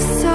So